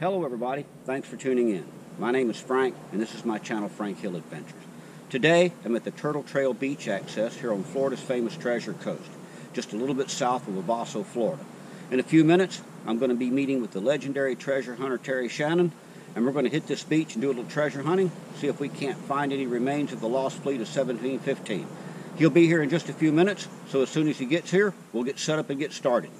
Hello everybody, thanks for tuning in. My name is Frank and this is my channel Frank Hill Adventures. Today I'm at the Turtle Trail Beach Access here on Florida's famous Treasure Coast, just a little bit south of Wabasso, Florida. In a few minutes I'm going to be meeting with the legendary treasure hunter Terry Shannon and we're going to hit this beach and do a little treasure hunting, see if we can't find any remains of the lost fleet of 1715. He'll be here in just a few minutes, so as soon as he gets here, we'll get set up and get started.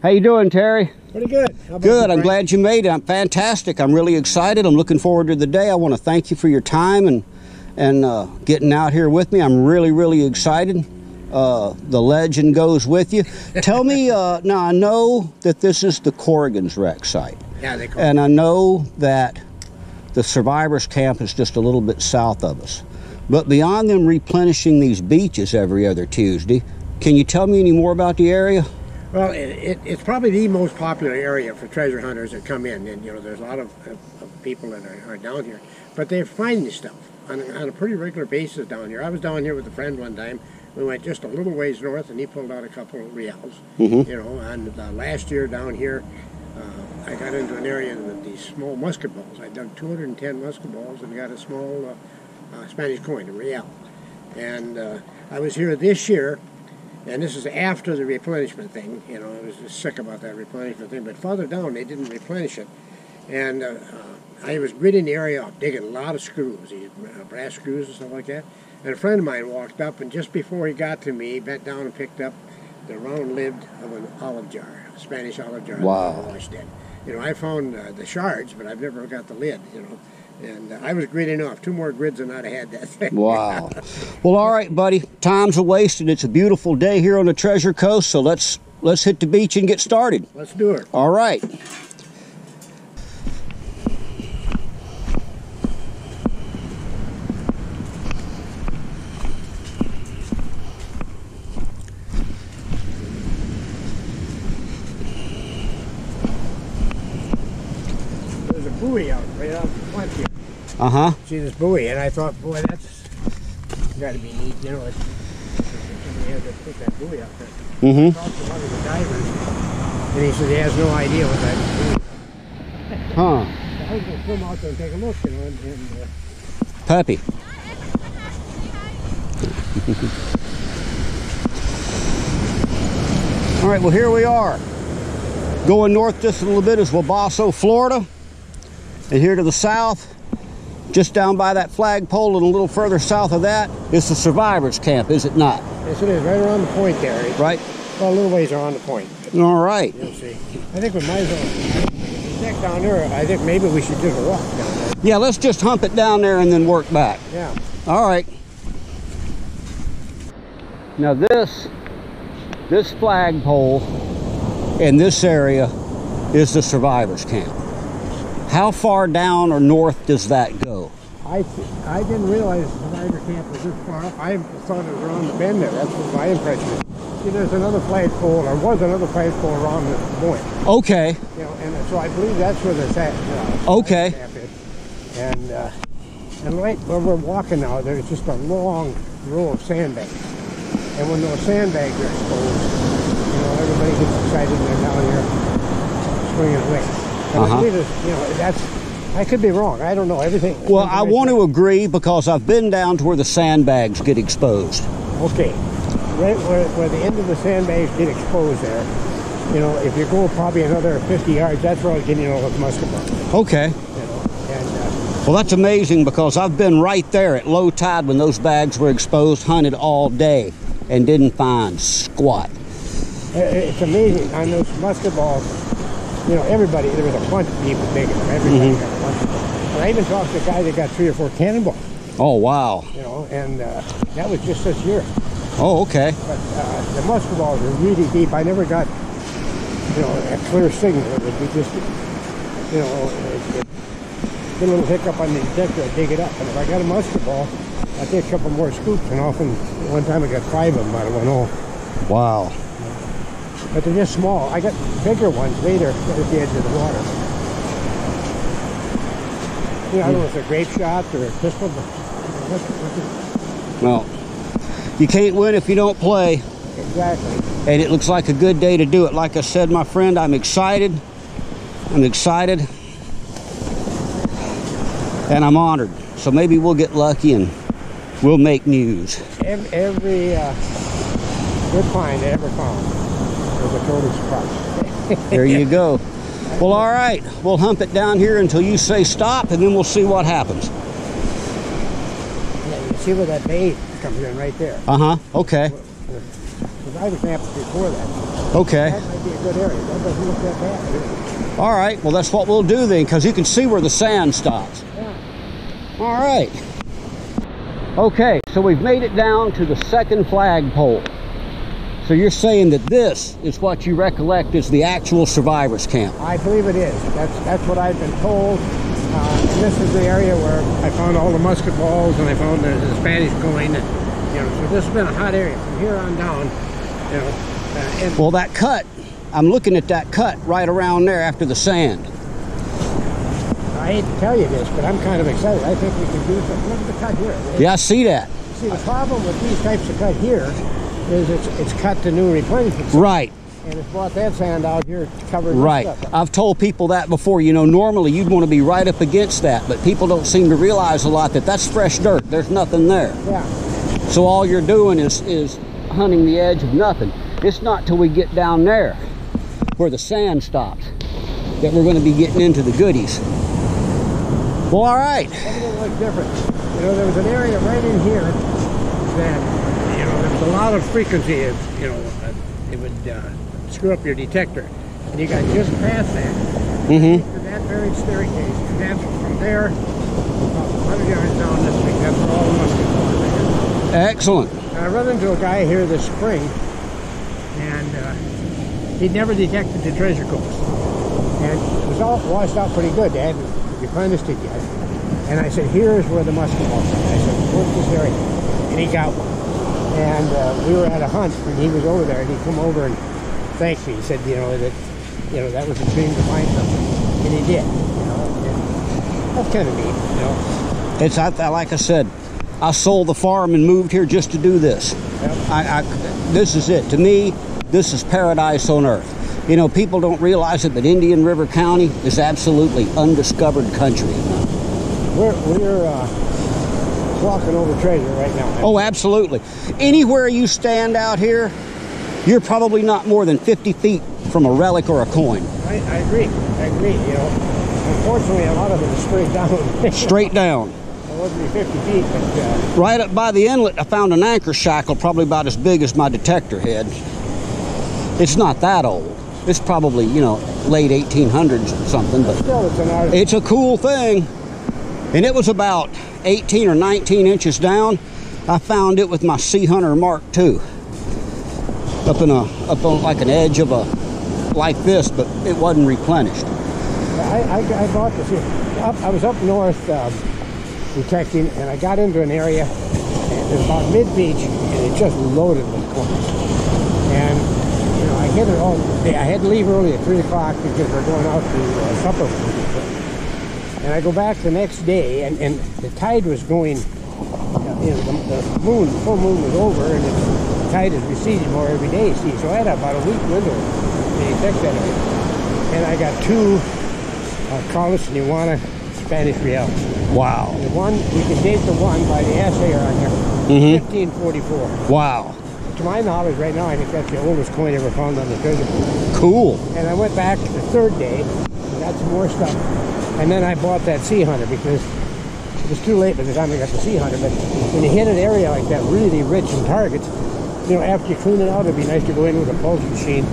How you doing, Terry? Pretty good. Good. I'm glad you made it. I'm fantastic. I'm really excited. I'm looking forward to the day. I want to thank you for your time and and uh, getting out here with me. I'm really, really excited. Uh, the legend goes with you. Tell me, uh, now I know that this is the Corrigan's wreck site. Yeah, they call And I know that the survivors camp is just a little bit south of us. But beyond them replenishing these beaches every other Tuesday, can you tell me any more about the area? Well, it, it, it's probably the most popular area for treasure hunters that come in, and you know, there's a lot of, of, of people that are, are, down here, but they're finding stuff on, on a pretty regular basis down here. I was down here with a friend one time. We went just a little ways north, and he pulled out a couple of reals. Mm-hmm. You know, and uh, last year down here, uh, I got into an area with these small musket balls. I dug 210 musket balls and got a small uh, uh, Spanish coin, a real. And uh, I was here this year and this is after the replenishment thing. You know, I was just sick about that replenishment thing. But farther down, they didn't replenish it. And uh, I was gridding the area up, digging a lot of screws, these uh, brass screws and stuff like that. And a friend of mine walked up, and just before he got to me, he bent down and picked up the round lid of an olive jar, a Spanish olive jar. Wow. That I did. You know, I found uh, the shards, but I've never got the lid, you know. And uh, I was gridding off. Two more grids and I'd have had that thing. Wow. well, all right, buddy. Time's a wasted. It's a beautiful day here on the Treasure Coast, so let's let's hit the beach and get started. Let's do it. All right. There's a buoy out right out front here. Uh huh. see this buoy, and I thought, boy, that's got to be neat. You know, it's, somebody had to put that buoy out there. Mm Talked to one of the divers, and he said he has no idea what that hmm. Huh. I was going to swim out there and take a look, you know, and, and uh, Puppy. All right, well, here we are. Going north just a little bit is Wabasso, Florida. And here to the south, just down by that flagpole and a little further south of that, is the survivors camp, is it not? yes, it is right around the point there. Right? Right? Well, a little ways around the point. All right. You'll see. I think we might as well check down there. I think maybe we should just walk down there. Yeah, let's just hump it down there and then work back. Yeah. All right. Now this, this flagpole in this area is the survivors camp. How far down or north does that go? I I didn't realize the survivor camp was this far up. I thought it was around the bend there. That's what my impression is. See, there's another flagpole, or was another flagpole around this point. Okay, You know, and so I believe that's where this at. Uh, Okay. camp is. And uh, and right where we're walking now, there's just a long row of sandbags. And when those sandbags are exposed, you know, everybody gets excited and they're down here swinging away. And. I believe it's, you know, that's. I could be wrong. I don't know everything. well, I want to agree because I've been down to where the sandbags get exposed. Okay, right where, where the end of the sandbags get exposed there, you know, if you go probably another 50 yards, that's where I was getting all those musket balls, Okay, you know. And uh, well, that's amazing because I've been right there at low tide when those bags were exposed, hunted all day, and didn't find squat. it's amazing on those musket balls. You know, everybody, there was a bunch of people digging them. Everybody got a bunch of them. And I even talked to a guy that got three or four cannonballs, Oh, wow. you know, and uh, that was just this year. Oh, okay. But uh, the musket balls are really deep. I never got, you know, a clear signal. It would be just, you know, it, it, a little hiccup on the detector, I dig it up. And if I got a musket ball, I take a couple more scoops, and often one time I got five of them out of one hole. Wow. But they're just small. I got bigger ones later at the edge of the water. You know, I don't know if it's a grape shot or a pistol, but what, what Well, you can't win if you don't play. Exactly. and it looks like a good day to do it. Like I said, my friend, I'm excited. I'm excited. And I'm honored. So maybe we'll get lucky and we'll make news. Every, every uh, good find I ever found was a total surprise. There you go. Well, all right. We'll hump it down here until you say stop, and then we'll see what happens. Yeah, you see where that bay comes in right there. Uh huh. Okay. Because I was camped before that. Okay. That might be a good area. That doesn't look that bad. All right. Well, that's what we'll do then, because you can see where the sand stops. Yeah. All right. Okay, so we've made it down to the second flagpole. So you're saying that this is what you recollect is the actual survivors camp? I believe it is. That's that's what I've been told. Uh, and this is the area where I found all the musket balls and I found the, the Spanish coin. And, you know, so this has been a hot area from here on down. You know, uh, and Well, that cut, I'm looking at that cut right around there after the sand. I hate to tell you this, but I'm kind of excited. I think we can do something. Look at the cut here. Yeah, I see that. See, the problem with these types of cut here is it's it's cut to new replenishment. Right, And it's brought that sand out here to cover right. I've told people that before. You know, normally you'd want to be right up against that, but people don't seem to realize a lot that that's fresh dirt. There's nothing there. Yeah. So all you're doing is is hunting the edge of nothing. It's not till we get down there where the sand stops that we're going to be getting into the goodies. Well, all right. Everything looks different. You know, there was an area right in here that, you know, there was a lot of frequency of, you know, uh, it would uh, screw up your detector. And you got just past that. Mm-hmm. That very staircase. And that's from there, about 100 yards down this street. That's where all the musket balls are. Excellent. And I run into a guy here this spring, and uh, he'd never detected the treasure coast. And it was all washed out pretty good. They hadn't replenished it yet. And I said, here's where the musket are. I said, work this area. And he got one. And uh, we were at a hunt, and he was over there, and he come over and thanked me. He said, you know, that you know, that was a dream to find something. And he did. You know, and that's kind of neat, you know. It's I, like I said, I sold the farm and moved here just to do this. Yep. I, I, this is it. To me, this is paradise on earth. You know, people don't realize it, but Indian River County is absolutely undiscovered country. We're, we're uh, walking over treasure right now. Oh, absolutely. Anywhere you stand out here, you're probably not more than 50 feet from a relic or a coin. I, I agree. I agree. You know, unfortunately, a lot of it is straight down. Straight down. it wasn't 50 feet, but uh, Right up by the inlet, I found an anchor shackle probably about as big as my detector head. It's not that old. It's probably, you know, late 1800s or something, but still, it's an it's a cool thing. And it was about 18 or 19 inches down. I found it with my Sea Hunter Mark II. Up in a, up on like an edge of a, like this, but it wasn't replenished. I, I, I bought this. Up, I was up north um, detecting, and I got into an area, and it was about mid-beach, and it just loaded with coins. And, you know, I hit it all day. I had to leave early at 3 o'clock because we're going out to uh, supper. And I go back the next day, and, and the tide was going, you know, the, the moon, the full moon was over, and the tide is receding more every day, see. So I had about a week window to detect that area. And I got two uh, Carlos and Johanna Spanish reals. Wow. The one, we can date the one by the assay on here, mm -hmm. 1544. Wow. To my knowledge, right now, I think that's the oldest coin ever found on the treasure. Cool. And I went back the third day, and got some more stuff. And then I bought that Sea Hunter because it was too late by the time I got the Sea Hunter. But when you hit an area like that, really rich in targets, you know, after you clean it out, it'd be nice to go in with a pulse machine.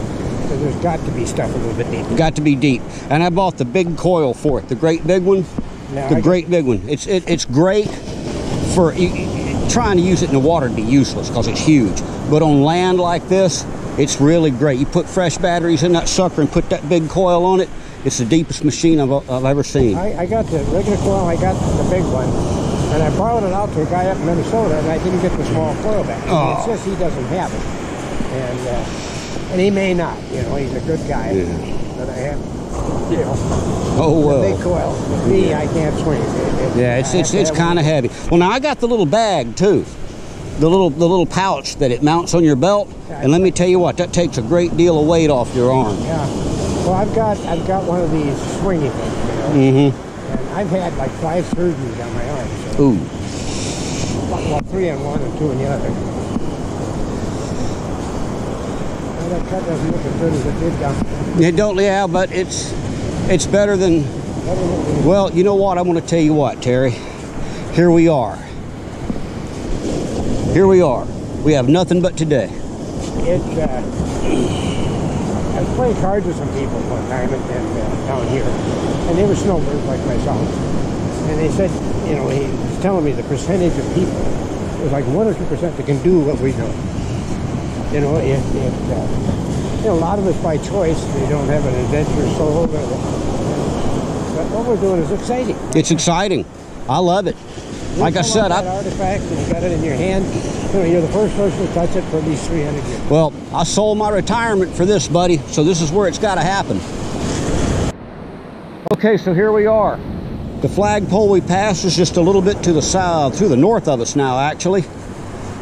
Because there's got to be stuff a little bit deep. Got to be deep. And I bought the big coil for it, the great big one. Now, The I- great big one. It's it, it's great for trying to use it in the water to be useless because it's huge. But on land like this, it's really great. You put fresh batteries in that sucker and put that big coil on it. It's the deepest machine I've, I've ever seen. I, I got the regular coil, I got the big one, and I borrowed it out to a guy up in Minnesota, and I didn't get the small coil back. Oh. It says he doesn't have it, and uh, and he may not. You know, he's a good guy, Yeah. but I have, you know, Oh the big coil. With me, I can't swing it. It- Yeah, it's I it's it's kind of heavy. Well, now I got the little bag too. The little the little pouch that it mounts on your belt. And let me tell you what, that takes a great deal of weight off your arm. Yeah, Well, I've got I've got one of these swingy things, you know, Mm-hmm. and I've had like five surgeries on my arm. So, Ooh. well, three on one and two on the other. Well, that cut doesn't look as good as it did down. It don't, yeah, but it's it's better than. better than it Well, you know what? I'm going to tell you what, Terry. Here we are. Here we are. We have nothing but today. It, uh, I playing cards with some people one time and, and, uh, down here, and they were snowbirds like myself. And they said, you know, he was telling me the percentage of people was like one or two percent that can do what we do. You know, it, it uh, you know, a lot of us by choice, they don't have an adventurous soul. But, but what we're doing is exciting. It's exciting. I love it. Like I said, that I artifact and you got it in your hand. You know, you're the first person to touch it for at least 300 years. well, I sold my retirement for this, buddy. So this is where it's got to happen. Okay, so here we are. The flagpole we passed is just a little bit to the south, to the north of us now, actually.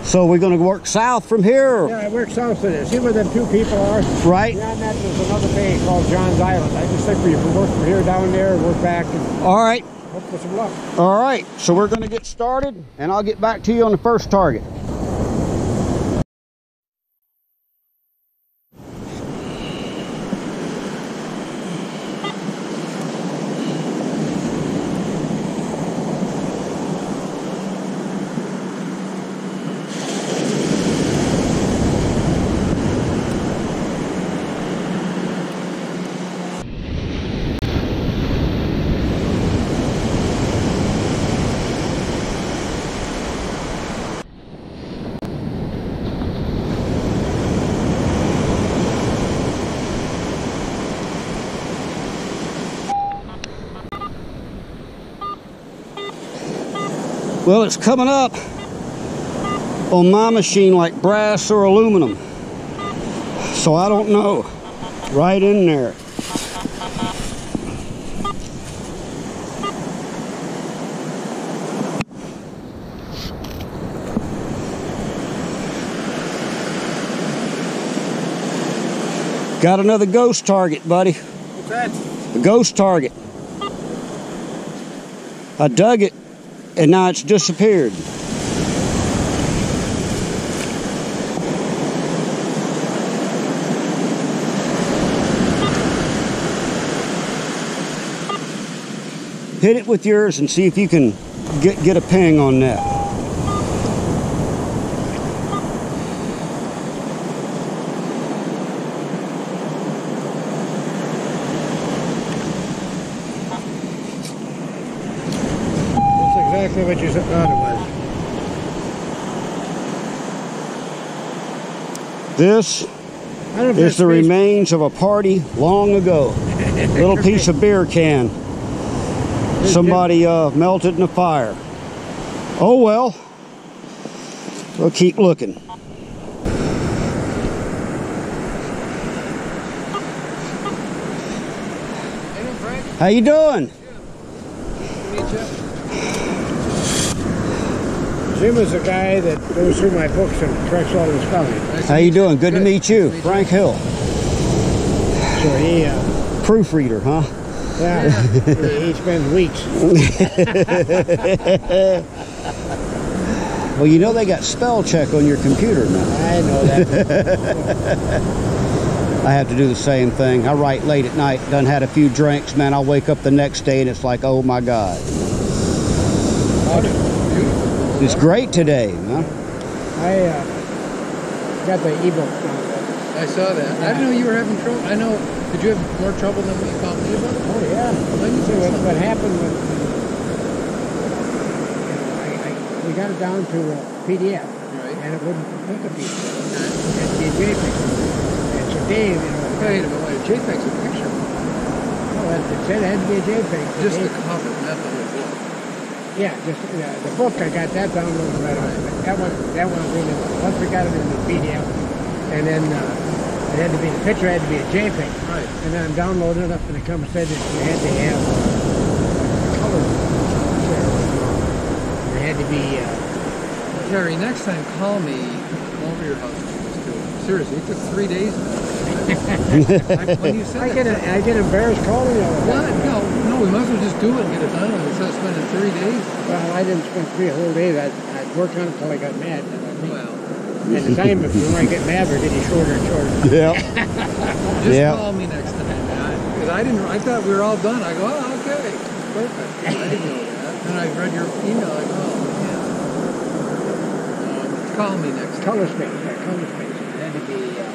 So we're going to work south from here, Yeah, I work south of there. See where them two people are? right? Beyond that, there's another bay called John's Island. I just think we can work from here down there, and work back, and All right. For some luck. All right, so we're going to get started, and I'll get back to you on the first target. Well, it's coming up on my machine like brass or aluminum. So I don't know. Right in there. Got another ghost target, buddy. What's that? A ghost target. I dug it and now it's disappeared. Hit it with yours and see if you can get get a ping on that. Exactly what you thought it was. This I don't know if is the remains of a party long ago. Little piece of beer can. Somebody uh, melted in a fire. Oh well. We'll keep looking. Hey, no, Frank. How you doing? Jim is the guy that goes through my books and corrects all the spelling. How you doing? Good to meet you. Frank Hill. So he, uh, Proofreader, huh? yeah, he, he spends weeks. Well, you know they got spell check on your computer now. I know that. I have to do the same thing. I write late at night, done had a few drinks, man. I'll wake up the next day and it's like, oh my God. Beautiful. It's great today, huh? I uh, got the ebook. download. I saw that. I didn't know you were having trouble. I know. Did you have more trouble than what you called me about? Oh yeah. Let me See see what, what. what happened when you know, I, I, we got it down to a PDF, Right. and it wouldn't take a PDF. It had to be a JPEG. And so Dave, you know, Wait a minute. Wait. JPEG's a picture. well, it said it had to be a JPEG. So Just the Dave- cover, not the whole book. Yeah, just yeah, the book. I got that downloaded right away. That one, that one was in. Once we got it in the PDF, and then uh, it had to be the picture had to be a JPEG. Right. And then I'm downloading it up, comes said that you had to have color. It had to be. Uh, Terry, next time call me. Come over your house. Let's do it. Seriously, it took three days. I, when you said I get, I get embarrassed calling you. all What? No, no, we might as well just do it and get it done. Instead of spending three days. Well, I didn't spend three whole days. I, I worked on it until I got mad. And, I think- Well, and the time if when I get mad, we're getting shorter and shorter. Yeah. just Yeah. call me next time. Because I didn't. I thought we were all done. I go, oh, okay, perfect. I didn't know that. And I read your email. I go, oh, yeah. Um, call me next time. Color space, yeah, color space. It had to be uh,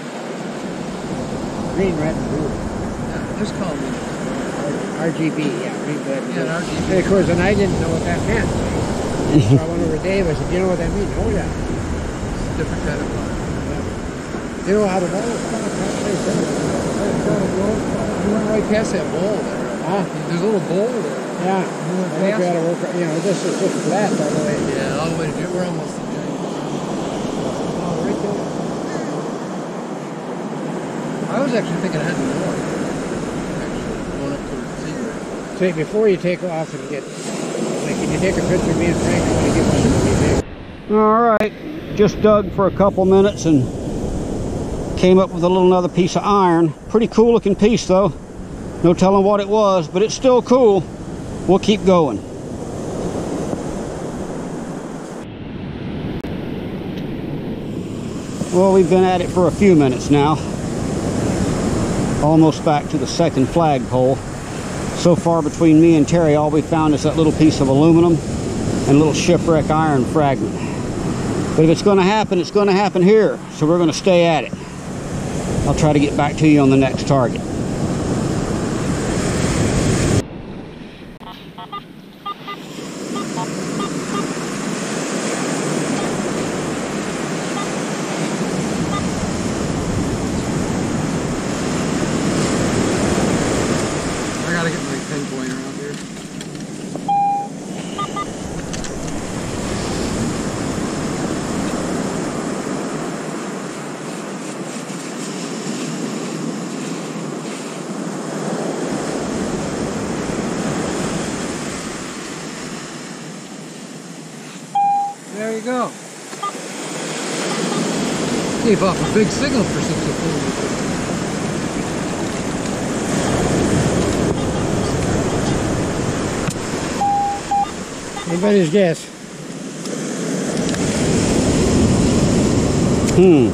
green, red, and blue. Yeah, just call me. Next time. R- RGB, yeah, green, red, and Yeah, RGB. And of course, and I didn't know what that meant. so I went over to Dave. I said, "You know what that means?" Oh yeah. It's a different kind of fun. You know how to roll? You went right past that bowl there. Huh? There's a little bowl there. Yeah. I think we ought to work. You know, this is just flat all the way. Yeah, all the way to We're almost to James. Oh, right there. I was actually thinking I had more. Actually, going up to Secret. Say before you take off and get, like, can you take a picture of me and Frank? I want get one of these. Eh? All right, just dug for a couple minutes and came up with a little another piece of iron. Pretty cool looking piece though. No telling what it was, but it's still cool. We'll keep going. Well, we've been at it for a few minutes now. Almost back to the second flagpole. So far between me and Terry, all we found is that little piece of aluminum and little shipwreck iron fragment. But if it's going to happen, it's going to happen here. So we're going to stay at it. I'll try to get back to you on the next target. I gotta get my pinpointer out here. There you go. Gave off a big signal for such a fool. Anybody's guess? Hmm.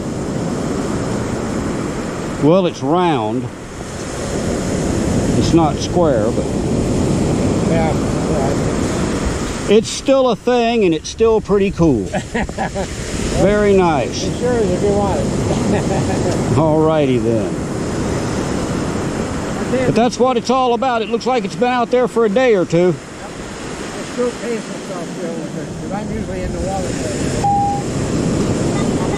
Well, it's round. It's not square, but Yeah. Right. it's still a thing and it's still pretty cool. Very nice. As sure as if you want it. Alrighty then. But that's what it's all about. It looks like it's been out there for a day or two. I still pace myself real with it because I'm usually in the water. so-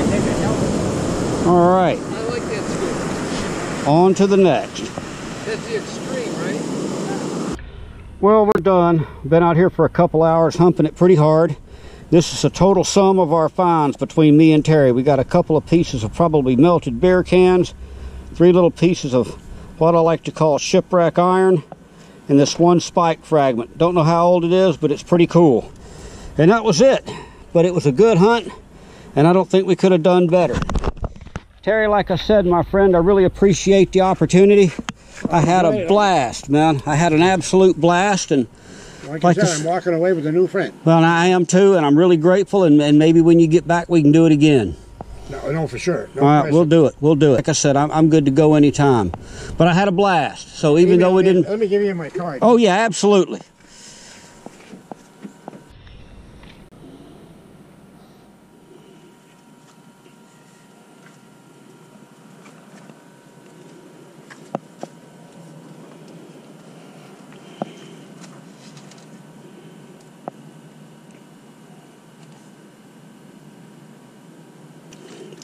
Take a helmet. All right, I like that scoop. on to the next. That's the extreme, right? Well, we're done. Been out here for a couple hours humping it pretty hard. This is a total sum of our finds between me and Terry. We got a couple of pieces of probably melted beer cans, three little pieces of what I like to call shipwreck iron, and this one spike fragment. Don't know how old it is, but it's pretty cool. And that was it. But it was a good hunt, and I don't think we could have done better. Terry, like I said, my friend, I really appreciate the opportunity. I had a blast, man. I had an absolute blast, and Like, Like said, I'm walking away with a new friend. well, I am too, and I'm really grateful. And, and maybe when you get back, we can do it again. No, no, for sure. No All right, question. we'll do it. We'll do it. Like I said, I'm, I'm good to go anytime. But I had a blast. So even though we didn't, Let me give you my card. oh yeah, absolutely.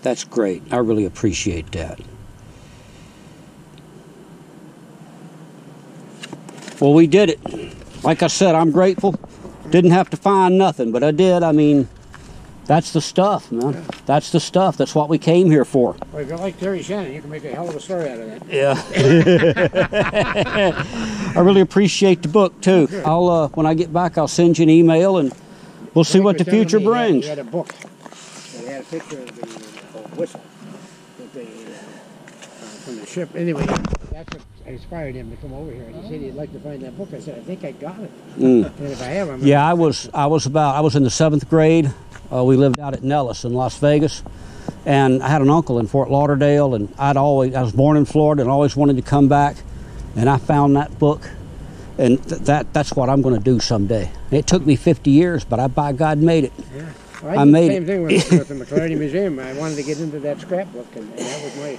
That's great. I really appreciate that. Well, we did it. Like I said, I'm grateful. Didn't have to find nothing, but I did. I mean, that's the stuff, man. That's the stuff. That's what we came here for. Well, if you like Terry Shannon, you can make a hell of a story out of that. Yeah. I really appreciate the book too. I'll uh, when I get back, I'll send you an email and we'll see what the future had- brings. He had a book. He had a picture of the whistle that they, uh, from ship. Anyway, that's what inspired him to come over here. And he said he'd like to find that book. I said, I think I got it. Mm. And if I have, I'm Yeah, I was I was about I was in the seventh grade. Uh, we lived out at Nellis in Las Vegas, and I had an uncle in Fort Lauderdale, and I'd always I was born in Florida and always wanted to come back, and I found that book, and th- that that's what I'm going to do someday. It took me 50 years, but I by God made it. Well, I did made the same it. thing with, with the McLarty Museum. I wanted to get into that scrapbook, and, and that was my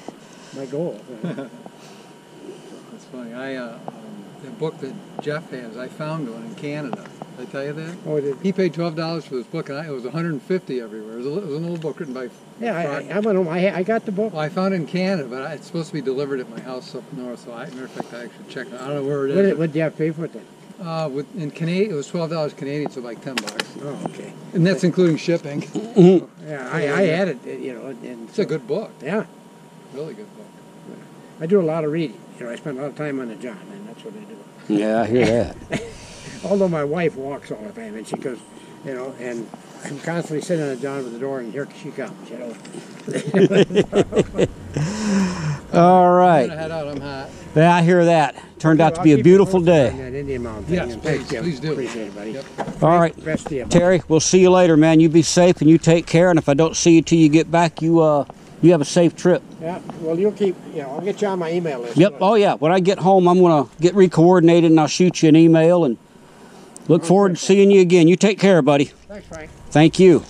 my goal. That's funny. I uh, um, the book that Jeff has, I found one in Canada. Did I tell you that? oh, did, He paid twelve dollars for this book, and I, it was 150 everywhere. It was, a, it was an old book written by. yeah, Frank- I, I went home. I, I got the book. Well, I found it in Canada, but I, it's supposed to be delivered at my house up north. So, I, matter of fact, I should check. it. I don't know where it is. What did, is. what did you have to pay for it then? Uh, with, in Canadian, it was twelve dollars Canadian, so like ten bucks, Oh, okay. and that's including shipping. Yeah, I, I had it. You know, and It's a good book, yeah. really good book. I do a lot of reading. You know, I spend a lot of time on the job, and that's what I do. Yeah, I hear that. Although my wife walks all the time, and she goes, you know, and I'm constantly sitting on the John with the door, and here she comes. You know. All I'm right. gonna head out. I'm hot. Yeah, I hear that. Turned out to I'll be a beautiful day. on That Indian Mountain thing. Yes, please, please do. Appreciate it, buddy. Yep. All right. Best. Terry, we'll see you later, man. You be safe and you take care. And if I don't see you till you get back, you uh, you have a safe trip. Yeah. Well, you'll keep. You know, I'll get you on my email list. Yep. Oh yeah. When I get home, I'm gonna get re-coordinated and I'll shoot you an email and look forward to seeing you again. You take care, buddy. Thanks, Frank. Thank you.